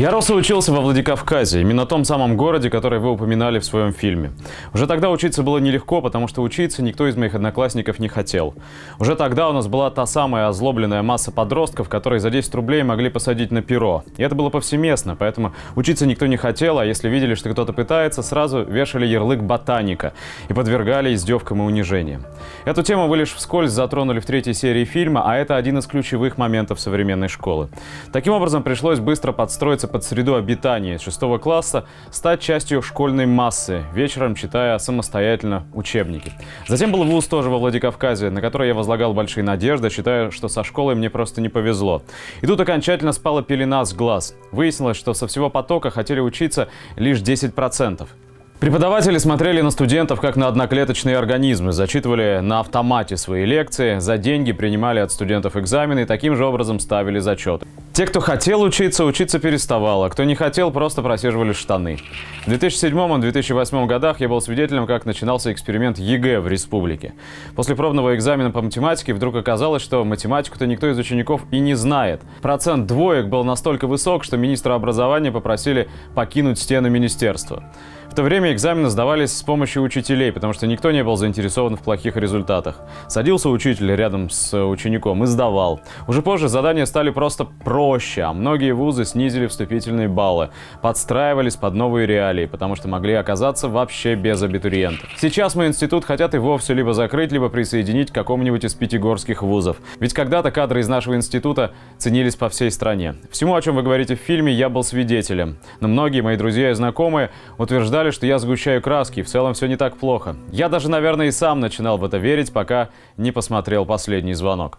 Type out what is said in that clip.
Я рос и учился во Владикавказе, именно том самом городе, который вы упоминали в своем фильме. Уже тогда учиться было нелегко, потому что учиться никто из моих одноклассников не хотел. Уже тогда у нас была та самая озлобленная масса подростков, которые за 10 рублей могли посадить на перо. И это было повсеместно, поэтому учиться никто не хотел, а если видели, что кто-то пытается, сразу вешали ярлык ботаника и подвергали издевкам и унижениям. Эту тему вы лишь вскользь затронули в третьей серии фильма, а это один из ключевых моментов современной школы. Таким образом, пришлось быстро подстроиться под среду обитания из 6 класса, стать частью школьной массы, вечером читая самостоятельно учебники. Затем был вуз тоже во Владикавказе, на который я возлагал большие надежды, считая, что со школой мне просто не повезло. И тут окончательно спала пелена с глаз. Выяснилось, что со всего потока хотели учиться лишь 10%. Преподаватели смотрели на студентов как на одноклеточные организмы, зачитывали на автомате свои лекции, за деньги принимали от студентов экзамены и таким же образом ставили зачеты. Те, кто хотел учиться, учиться переставал, а кто не хотел, просто просиживали штаны. В 2007-2008 годах я был свидетелем, как начинался эксперимент ЕГЭ в республике. После пробного экзамена по математике вдруг оказалось, что математику-то никто из учеников и не знает. Процент двоек был настолько высок, что министра образования попросили покинуть стены министерства. В то время экзамены сдавались с помощью учителей, потому что никто не был заинтересован в плохих результатах. Садился учитель рядом с учеником и сдавал. Уже позже задания стали просто проще, а многие вузы снизили вступительные баллы, подстраивались под новые реалии, потому что могли оказаться вообще без абитуриентов. Сейчас мой институт хотят и вовсе либо закрыть, либо присоединить к какому-нибудь из пятигорских вузов. Ведь когда-то кадры из нашего института ценились по всей стране. Всему, о чем вы говорите в фильме, я был свидетелем. Но многие мои друзья и знакомые утверждали, утверждали, что я сгущаю краски, в целом все не так плохо. Я даже, наверное, и сам начинал в это верить, пока не посмотрел последний звонок.